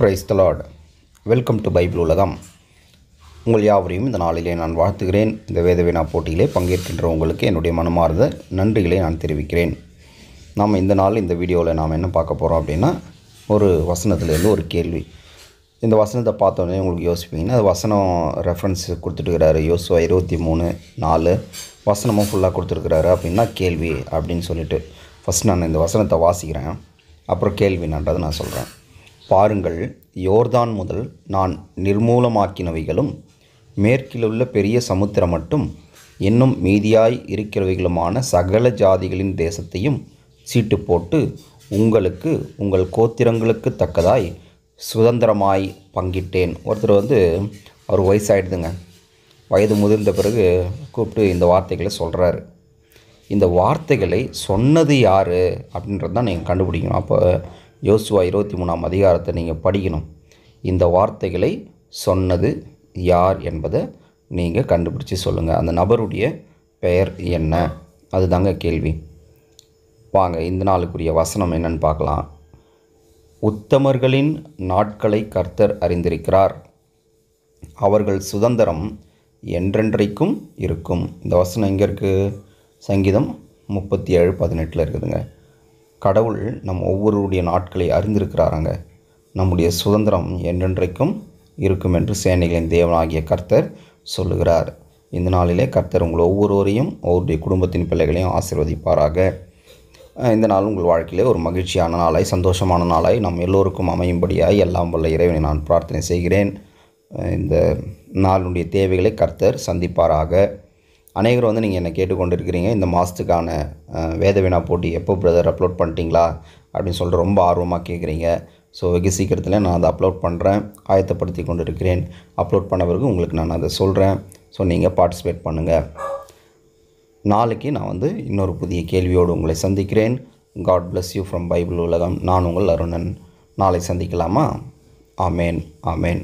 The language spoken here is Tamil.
Praise the Lord welcome to Bible உலகம். உங்கள் யாவரையும் இந்த நாளிலே நான் வாழ்த்துகிறேன். இந்த வேதவினா போட்டியிலே பங்கேற்கின்ற உங்களுக்கு என்னுடைய மனமார்ந்த நன்றிகளை நான் தெரிவிக்கிறேன். நாம் இந்த நாள் இந்த வீடியோவில் நாம் என்ன பார்க்க போகிறோம் அப்படின்னா ஒரு வசனத்துலேருந்து ஒரு கேள்வி. இந்த வசனத்தை பார்த்தோன்னே உங்களுக்கு யோசிப்பீங்கன்னா அது வசனம் ரெஃபரன்ஸ் கொடுத்துட்டுருக்கிறாரு. யோசுவா இருபத்தி மூணு நாலு. வசனமும் ஃபுல்லாக கொடுத்துருக்குறாரு அப்படின்னா கேள்வி அப்படின்னு சொல்லிட்டு. ஃபஸ்ட் நான் இந்த வசனத்தை வாசிக்கிறேன். அப்புறம் கேள்வி நன்றதை நான் சொல்கிறேன் பாருங்கள் யோர்தான் முதல் நான் நிர்மூலமாக்கினவைகளும் மேற்கிலுள்ள பெரிய சமுத்திரம் மட்டும் இன்னும் மீதியாய் இருக்கிறவைகளுமான சகல ஜாதிகளின் தேசத்தையும் சீட்டு போட்டு உங்களுக்கு உங்கள் கோத்திரங்களுக்கு தக்கதாய் சுதந்திரமாய் பங்கிட்டேன். ஒருத்தர் வந்து அவர் வயசாயிடுதுங்க. வயது முதிர்ந்த பிறகு கூப்பிட்டு இந்த வார்த்தைகளை சொல்கிறாரு இந்த வார்த்தைகளை சொன்னது யார்? அப்படின்றது தான் நீங்கள் கண்டுபிடிக்கணும். அப்போ யோசுவா இருபத்தி மூணாம் அதிகாரத்தை நீங்கள் படிக்கணும். இந்த வார்த்தைகளை சொன்னது யார் என்பதை நீங்கள் கண்டுபிடிச்சி சொல்லுங்கள் அந்த நபருடைய பெயர் என்ன? அதுதாங்க கேள்வி. வாங்க இந்த நாளுக்குரிய வசனம் என்னன்னு பார்க்கலாம். உத்தமர்களின் நாட்களை கர்த்தர் அறிந்திருக்கிறார். அவர்கள் சுதந்திரம் என்றென்றைக்கும் இருக்கும். இந்த வசனம் எங்கே இருக்குது சங்கீதம் முப்பத்தி ஏழு பதினெட்டில் இருக்குதுங்க. கடவுள் நம் ஒவ்வொருடைய நாட்களை அறிந்திருக்கிறாராங்க. நம்முடைய சுதந்திரம் என்றென்றைக்கும் இருக்கும் என்று சேனைகளின் தேவனாகிய கர்த்தர் சொல்லுகிறார். இந்த நாளிலே கர்த்தர் உங்கள் ஒவ்வொருவரையும் ஒவ்வொருடைய குடும்பத்தின் பிள்ளைகளையும் ஆசீர்வதிப்பாராக. இந்த நாள் உங்கள் வாழ்க்கையிலே ஒரு மகிழ்ச்சியான நாளாய் சந்தோஷமான நாளாய் நம் எல்லோருக்கும் அமையும்படியாய் எல்லாம் வல்ல இறைவனை நான் பிரார்த்தனை செய்கிறேன். இந்த நாளுடைய தேவைகளை கர்த்தர் சந்திப்பாராக. அநேகர் வந்து நீங்கள் என்னை கேட்டுக்கொண்டிருக்கிறீங்க. இந்த மாதத்துக்கான வேதவினா போட்டி எப்போ பிரதர் அப்லோட் பண்ணிட்டீங்களா? அப்படின்னு சொல்லிட்டு ரொம்ப ஆர்வமாக கேட்குறீங்க ஸோ வெகு சீக்கிரத்தில் நான் அதை அப்லோட் பண்ணுறேன் ஆயத்தப்படுத்தி கொண்டு இருக்கிறேன் அப்லோட் பண்ண பிறகு உங்களுக்கு நான் அதை சொல்கிறேன் ஸோ நீங்கள் பார்ட்டிசிபேட் பண்ணுங்கள் நாளைக்கு நான் வந்து இன்னொரு புதிய கேள்வியோடு உங்களை சந்திக்கிறேன். God bless you from Bible உலகம். நான் உங்கள் அருணன். நாளை சந்திக்கலாமா? ஆமேன். ஆமேன்.